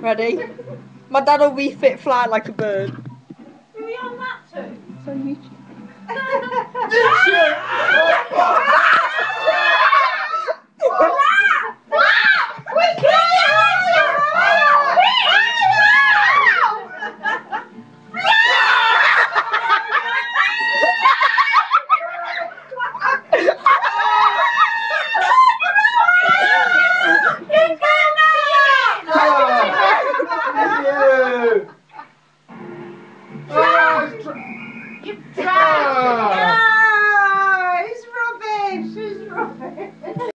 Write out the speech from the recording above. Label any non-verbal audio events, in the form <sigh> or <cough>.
Ready? My dad will be fit fly like a bird. Are we on that too? It's on YouTube. <laughs> tried. You ah. tried. Ah, he's rubbish. He's rubbish.